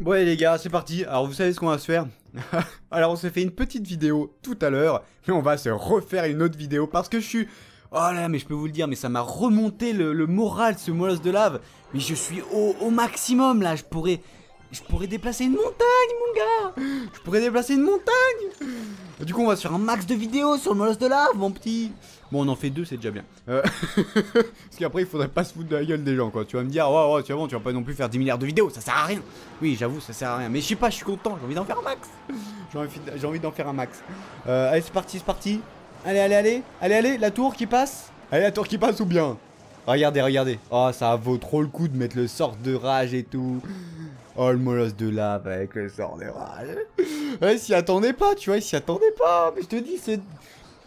Bon allez les gars, c'est parti. Alors vous savez ce qu'on va se faire Alors on s'est fait une petite vidéo tout à l'heure, mais on va se refaire une autre vidéo parce que je suis... Oh là, mais je peux vous le dire, mais ça m'a remonté le, moral, ce molosse de lave. Mais je suis au, au maximum là, je pourrais... Je pourrais déplacer une montagne, mon gars Je pourrais déplacer une montagne Du coup, on va se faire un max de vidéos sur le molosse de lave, mon petit Bon, on en fait deux, c'est déjà bien. Euh, parce qu'après, il faudrait pas se foutre de la gueule des gens, quoi. Tu vas me dire, ouais, ouais, tu vas, bon, tu vas pas non plus faire 10 milliards de vidéos, ça sert à rien. Oui, j'avoue, ça sert à rien. Mais je sais pas, je suis content, j'ai envie d'en faire un max. J'ai envie, d'en faire un max. Euh, allez, c'est parti, c'est parti. Allez, allez, allez. Allez, allez, la tour qui passe. Allez, la tour qui passe ou bien? Regardez, regardez. Oh, ça vaut trop le coup de mettre le sort de rage et tout. Oh, le molosse de lave avec le sort de rage. Ouais, s'y attendait pas, tu vois, il s'y attendait pas. Mais je te dis, c'est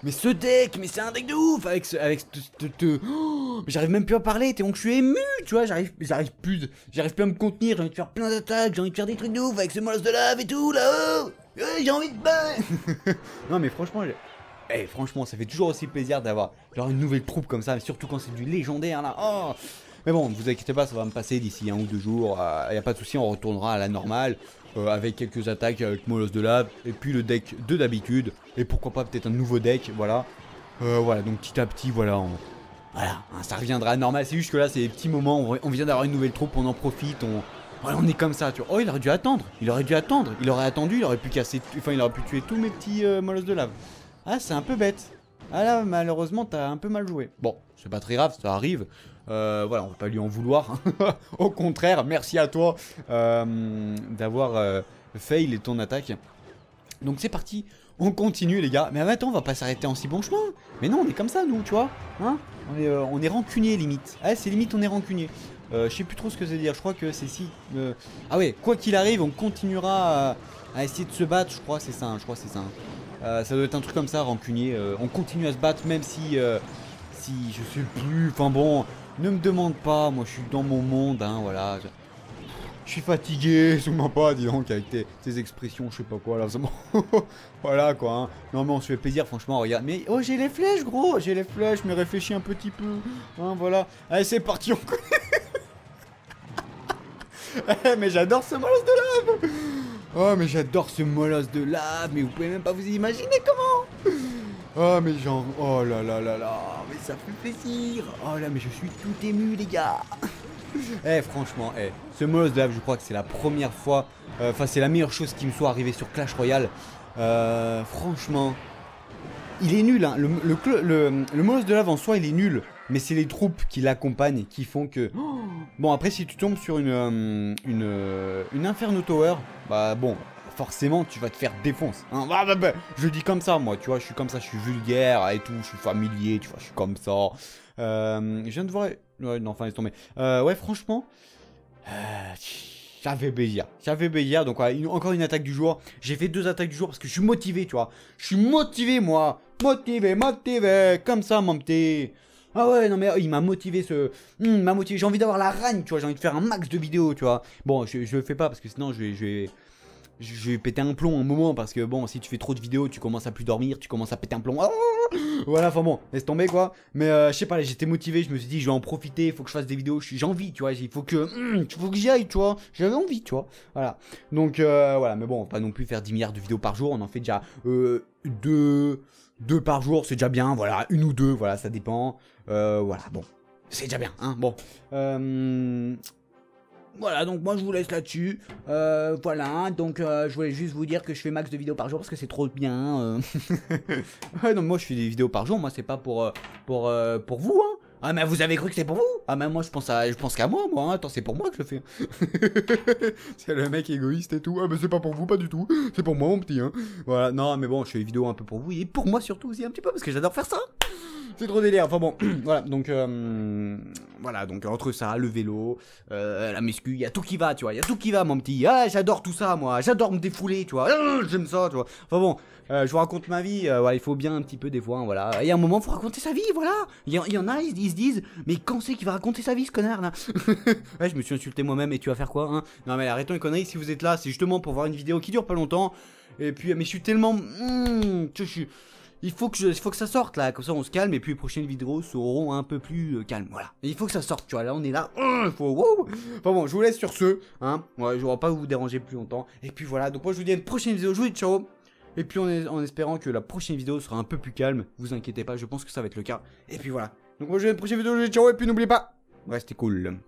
mais ce deck, mais c'est un deck de ouf avec ce, avec ce, oh, mais j'arrive même plus à parler, t'es donc je suis ému, tu vois, j'arrive, j'arrive plus, j'arrive plus à me contenir, j'ai envie de faire plein d'attaques, j'ai envie de faire des trucs de ouf avec ce molosse de lave et tout là-haut, j'ai envie de battre. non mais franchement, eh, franchement, ça fait toujours aussi plaisir d'avoir genre une nouvelle troupe comme ça, surtout quand c'est du légendaire là. Oh mais bon, ne vous inquiétez pas, ça va me passer d'ici un ou deux jours, il euh, y a pas de souci, on retournera à la normale. Euh, avec quelques attaques avec Molosse de lave, et puis le deck de d'habitude, et pourquoi pas peut-être un nouveau deck, voilà. Euh, voilà, donc petit à petit, voilà, voilà, hein, ça reviendra normal, c'est juste que là, c'est des petits moments, on, vient d'avoir une nouvelle troupe, on en profite, on... on est comme ça, tu vois. Oh, il aurait dû attendre, il aurait dû attendre, il aurait attendu, il aurait pu casser, enfin, il aurait pu tuer tous mes petits euh, de lave. Ah, c'est un peu bête. Ah là, malheureusement, t'as un peu mal joué. Bon, c'est pas très grave, ça arrive. Euh, voilà, on va pas lui en vouloir. Au contraire, merci à toi euh, d'avoir euh, fail ton attaque. Donc c'est parti, on continue les gars. Mais attends, on va pas s'arrêter en si bon chemin. Mais non, on est comme ça nous, tu vois. Hein on est, on est rancunier limite. Ah, c'est limite, on est rancunier. je sais plus trop ce que c'est dire. Je crois que c'est si. Ah ouais, quoi qu'il arrive, on continuera à, essayer de se battre. Je crois c'est ça. Hein, je crois c'est ça. Hein. ça doit être un truc comme ça, rancunier. on continue à se battre même si si je sais plus. Enfin bon, ne me demande pas, moi je suis dans mon monde, hein, voilà. Je suis fatigué, sous pas, dis donc, avec tes, expressions, je sais pas quoi, là, voilà, quoi, hein. Non, mais on se fait plaisir, franchement, regarde. Mais, oh, j'ai les flèches, gros, j'ai les flèches, mais réfléchis un petit peu, hein, voilà. Allez, c'est parti, on eh, mais j'adore ce molosse de lave Oh, mais j'adore ce molosse de lave, mais vous pouvez même pas vous imaginer comment Oh mais genre, oh là là là là, mais ça fait plaisir. Oh là mais je suis tout ému les gars. Eh franchement, eh, ce molosse de lave je crois que c'est la première fois, euh, enfin c'est la meilleure chose qui me soit arrivée sur Clash Royale. Euh, franchement, il est nul, hein. le, le, de lave en soi il est nul. Mais c'est les troupes qui l'accompagnent qui font que... Bon après si tu tombes sur une, euh, une, une Inferno Tower, bah bon, forcément tu vas te faire défoncer. Hein. Bah, bah, bah, je dis comme ça moi, tu vois, je suis comme ça, je suis vulgaire et tout, je suis familier, tu vois, je suis comme ça. Euh, je viens de voir... Ouais, non, enfin laisse tomber. Euh, ouais, franchement... Euh, j'avais Béliard. J'avais Béliard, donc encore une attaque du jour. J'ai fait deux attaques du jour parce que je suis motivé, tu vois. Je suis motivé, moi. Motivé, motivé. Comme ça, mon petit. Ah ouais, non mais il m'a motivé ce... Hmm, m'a motivé, j'ai envie d'avoir la ragne, tu vois, j'ai envie de faire un max de vidéos, tu vois. Bon, je, je le fais pas parce que sinon je vais, je vais péter un plomb un moment parce que bon, si tu fais trop de vidéos, tu commences à plus dormir, tu commences à péter un plomb. Ah voilà, enfin bon, laisse tomber quoi. Mais euh, je sais pas, j'étais motivé, je me suis dit, je vais en profiter, il faut que je fasse des vidéos, j'ai envie, tu vois, il faut que, hmm, faut que j'y aille, tu vois. J'avais envie, tu vois. Voilà. Donc euh, voilà, mais bon, pas non plus faire 10 milliards de vidéos par jour, on en fait déjà euh, deux, deux par jour, c'est déjà bien, voilà, une ou deux, voilà, ça dépend. Euh, voilà, bon, c'est déjà bien, hein, bon. Euh, voilà, donc moi je vous laisse là-dessus. Euh, voilà, donc euh, je voulais juste vous dire que je fais max de vidéos par jour parce que c'est trop bien. Euh. ouais, non, moi je fais des vidéos par jour, moi c'est pas pour, pour, pour vous, hein. Ah mais vous avez cru que c'est pour vous? Ah mais moi je pense à je pense qu'à moi moi hein. attends c'est pour moi que je fais. c'est le mec égoïste et tout. Ah mais c'est pas pour vous pas du tout. C'est pour moi mon petit hein. Voilà non mais bon je fais des vidéos un peu pour vous et pour moi surtout aussi un petit peu parce que j'adore faire ça. C'est trop délire. Enfin bon, voilà. Donc euh, voilà. Donc entre ça, le vélo, euh, la muscu, il y a tout qui va, tu vois. Il y a tout qui va, mon petit. Ah, j'adore tout ça, moi. J'adore me défouler, tu vois. Ah, j'aime ça, tu vois. Enfin bon, euh, je vous raconte ma vie. il faut bien un petit peu des fois, hein, voilà. Il y a un moment, faut raconter sa vie, voilà. Il y, en a, ils, se disent, mais quand c'est qu'il va raconter sa vie, ce connard là? Je me suis insulté moi-même. Et tu vas faire quoi, hein? Non mais arrêtons les conneries. Si vous êtes là, c'est justement pour voir une vidéo qui dure pas longtemps. Et puis, mais je suis tellement, hmm, je suis il faut que il faut que ça sorte là, comme ça on se calme et puis les prochaines vidéos seront un peu plus euh, calmes, voilà. il faut que ça sorte, tu vois, là on est là, euh, il faut, wow. Enfin bon, je vous laisse sur ce, hein, ouais, je vais pas vous déranger plus longtemps. Et puis voilà, donc moi je vous dis à une prochaine vidéo, je vous dis ciao et puis en, espérant que la prochaine vidéo sera un peu plus calme, vous inquiétez pas, je pense que ça va être le cas. Et puis voilà. Donc moi je vous dis à une prochaine vidéo, je vous dis ciao et puis n'oubliez pas, restez cool.